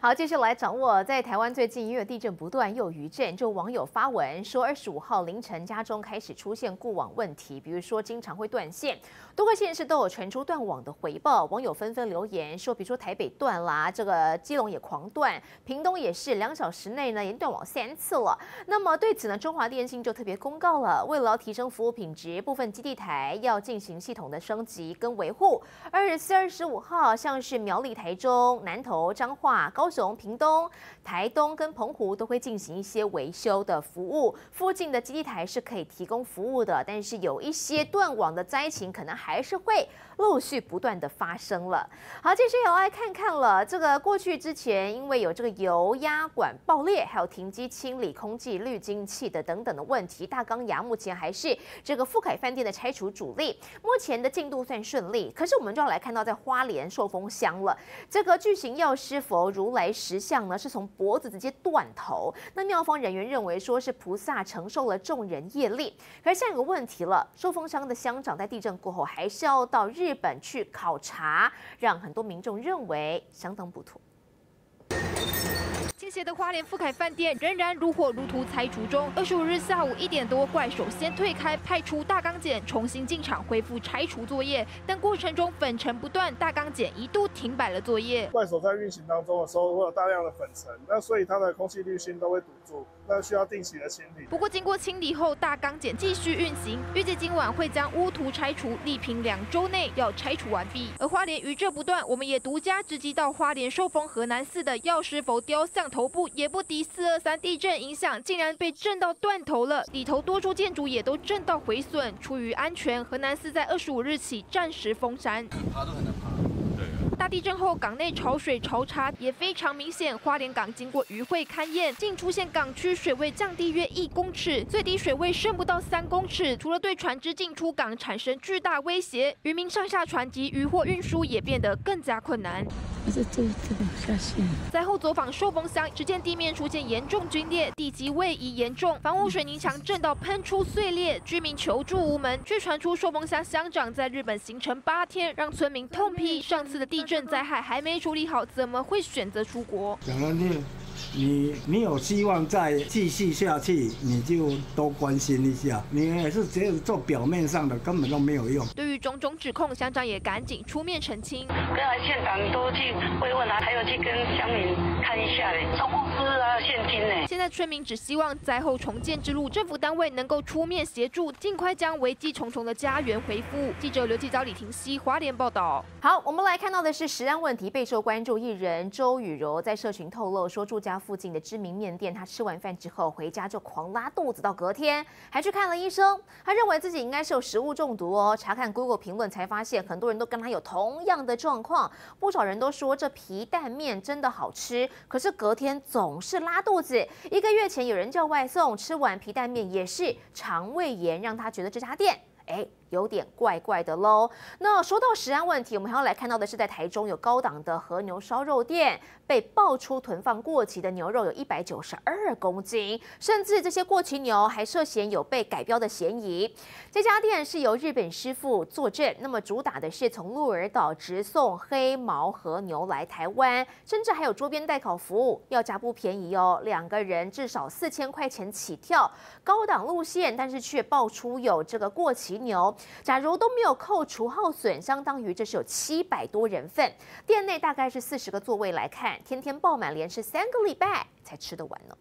好，接下来掌握在台湾最近因为地震不断又余震，就网友发文说，二十五号凌晨家中开始出现固网问题，比如说经常会断线，多个县市都有传出断网的回报。网友纷纷留言说，比如说台北断啦，这个基隆也狂断，屏东也是两小时内呢连断网三次了。那么对此呢，中华电信就特别公告了，为了提升服务品质，部分基地台要进行系统的升级跟维护。二十四、二十五号，像是苗栗、台中、南投、彰化、高。高雄、屏东、台东跟澎湖都会进行一些维修的服务，附近的基地台是可以提供服务的，但是有一些断网的灾情，可能还是会。陆续不断的发生了。好，继续要来看看了。这个过去之前，因为有这个油压管爆裂，还有停机清理空气滤清器的等等的问题，大钢牙目前还是这个富凯饭店的拆除主力。目前的进度算顺利，可是我们就要来看到在花莲寿丰乡了。这个巨型药师佛如来来石像呢，是从脖子直接断头。那庙方人员认为说是菩萨承受了众人业力。可是现在有个问题了，受风伤的乡长在地震过后还是要到。日本去考察，让很多民众认为相当不妥。倾斜的花莲富凯饭店仍然如火如荼拆除中。二十五日下午一点多，怪手先退开，派出大钢剪重新进场恢复拆除作业，但过程中粉尘不断，大钢剪一度停摆了作业。怪手在运行当中的时候会有大量的粉尘，那所以它的空气滤芯都会堵住。那需要定期的清理。不过经过清理后，大钢剪继续运行，预计今晚会将污涂拆除，力平两周内要拆除完毕。而花莲余震不断，我们也独家直击到花莲寿丰河南寺的药师佛雕像头部，也不敌四二三地震影响，竟然被震到断头了，里头多处建筑也都震到毁损。出于安全，河南寺在二十五日起暂时封山。地震后，港内潮水潮差也非常明显。花莲港经过渔会勘验，竟出现港区水位降低约一公尺，最低水位升不到三公尺。除了对船只进出港产生巨大威胁，渔民上下船及渔货运输也变得更加困难。灾。后走访寿丰乡，只见地面出现严重龟裂，地基位移严重，房屋水泥墙震到喷出碎裂，居民求助无门。据传出，寿丰乡乡长在日本行程八天，让村民痛批上次的地。震灾害还没处理好，怎么会选择出国？你你有希望再继续下去，你就多关心一下。你也是只有做表面上的，根本都没有用。对于种种指控，乡长也赶紧出面澄清。跟县长都去慰问啊，还有去跟乡民看一下嘞，收物资啊，现金呢。现在村民只希望灾后重建之路，政府单位能够出面协助，尽快将危机重重的家园恢复。记者刘继昭、李婷熙，华联报道。好，我们来看到的是食安问题备受关注，艺人周雨柔在社群透露说，住家附近的知名面店，他吃完饭之后回家就狂拉肚子，到隔天还去看了医生。他认为自己应该是有食物中毒哦。查看 Google 评论才发现，很多人都跟他有同样的状况。不少人都说这皮蛋面真的好吃，可是隔天总是拉肚子。一个月前有人叫外送，吃完皮蛋面也是肠胃炎，让他觉得这家店哎。有点怪怪的喽。那说到食安问题，我们还要来看到的是，在台中有高档的和牛烧肉店被爆出囤放过期的牛肉有一百九十二公斤，甚至这些过期牛还涉嫌有被改标的嫌疑。这家店是由日本师傅坐镇，那么主打的是从鹿儿岛直送黑毛和牛来台湾，甚至还有桌边代烤服务，要价不便宜哦，两个人至少四千块钱起跳，高档路线，但是却爆出有这个过期牛。假如都没有扣除耗损，相当于这是有七百多人份。店内大概是四十个座位来看，天天爆满，连吃三个礼拜才吃得完呢。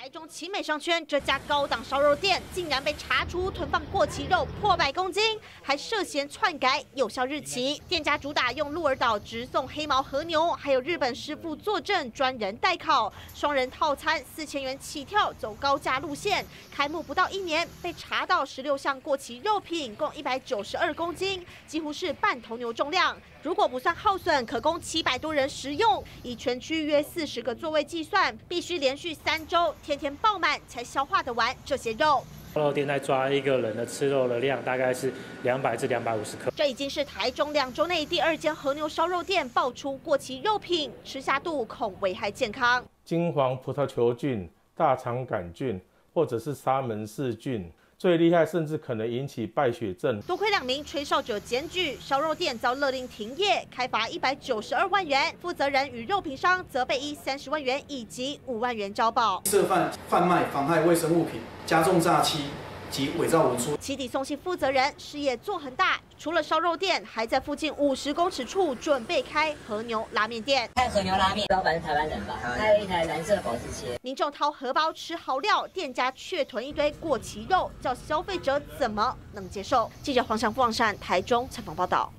台中奇美商圈这家高档烧肉店竟然被查出囤放过期肉破百公斤，还涉嫌篡改有效日期。店家主打用鹿儿岛直送黑毛和牛，还有日本师傅坐镇专人代烤，双人套餐四千元起跳，走高价路线。开幕不到一年，被查到十六项过期肉品，共一百九十二公斤，几乎是半头牛重量。如果不算耗损，可供七百多人食用。以全区约四十个座位计算，必须连续三周。天天爆满才消化得完这些肉。烧肉店在抓一个人的吃肉的量，大概是两百至两百五十克。这已经是台中两周内第二间和牛烧肉店爆出过期肉品，吃下肚恐危害健康。金黄葡萄球菌、大肠杆菌或者是沙门氏菌。最厉害甚至可能引起败血症。多亏两名吹哨者检举，烧肉店遭勒令停业，开罚一百九十二万元，负责人与肉品商则被依三十万元以及五万元交保。涉犯贩卖妨害卫生物品、加重诈欺。及伪造文书。起底送信负责人事业做很大，除了烧肉店，还在附近五十公尺处准备开和牛拉面店。开和牛拉面，老板是台湾人吧？还有一台蓝色保时捷。民众掏荷包吃好料，店家却囤一堆过期肉，叫消费者怎么能接受？记者黄祥、富旺山台中采访报道。